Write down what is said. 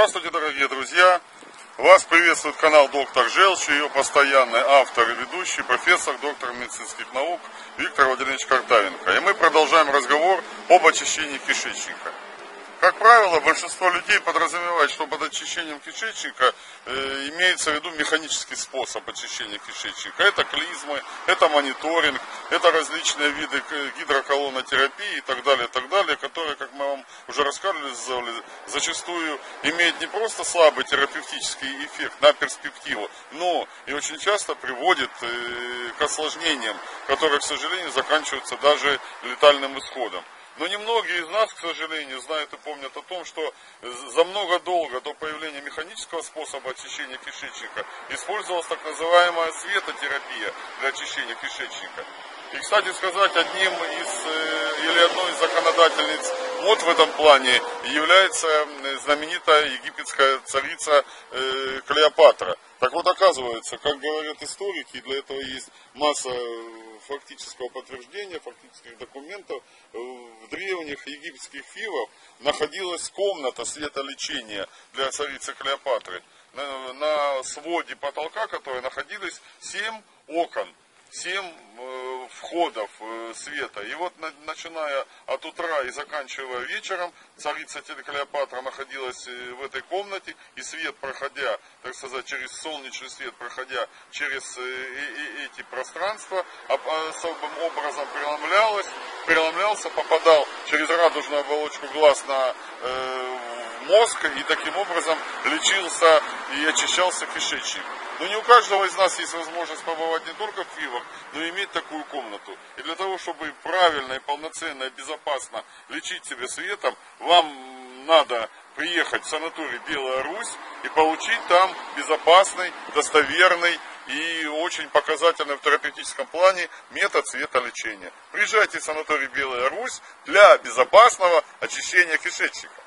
Здравствуйте, дорогие друзья! Вас приветствует канал Доктор Желчь, ее постоянный автор и ведущий, профессор, доктор медицинских наук Виктор Владимирович Картавенко. И мы продолжаем разговор об очищении кишечника. Как правило, большинство людей подразумевает, что под очищением кишечника э, имеется в виду механический способ очищения кишечника. Это клизмы, это мониторинг, это различные виды гидроколонотерапии и так далее, и так далее, которые, как мы вам уже рассказывали, зачастую имеют не просто слабый терапевтический эффект на перспективу, но и очень часто приводит э, к осложнениям, которые, к сожалению, заканчиваются даже летальным исходом. Но немногие из нас, к сожалению, знают и помнят о том, что за много долго до появления механического способа очищения кишечника использовалась так называемая светотерапия для очищения кишечника. И, кстати сказать, одним из, э, или одной из законодательниц вот в этом плане является знаменитая египетская царица э, Клеопатра. Так вот, оказывается, как говорят историки, для этого есть масса фактического подтверждения, фактических документов, э, в древних египетских фивах находилась комната светолечения для царицы Клеопатры. На, своде потолка, которой находились семь окон, семь э, входов э, света. И вот на, начиная от утра и заканчивая вечером, царица Клеопатра находилась э, в этой комнате, и свет, проходя, так сказать, через солнечный свет, проходя через э, эти пространства, особым образом преломлялась, преломлялся, попадал через радужную оболочку глаз на мозг, и таким образом лечился и очищался кишечник. Но не у каждого из нас есть возможность побывать не только в Фивах, но и иметь такую комнату. И для того, чтобы правильно и полноценно и безопасно лечить себя светом, вам надо приехать в санаторий Белая Русь и получить там безопасный, достоверный и очень показательный в терапевтическом плане метод светолечения. Приезжайте в санаторий Белая Русь для безопасного очищения кишечника.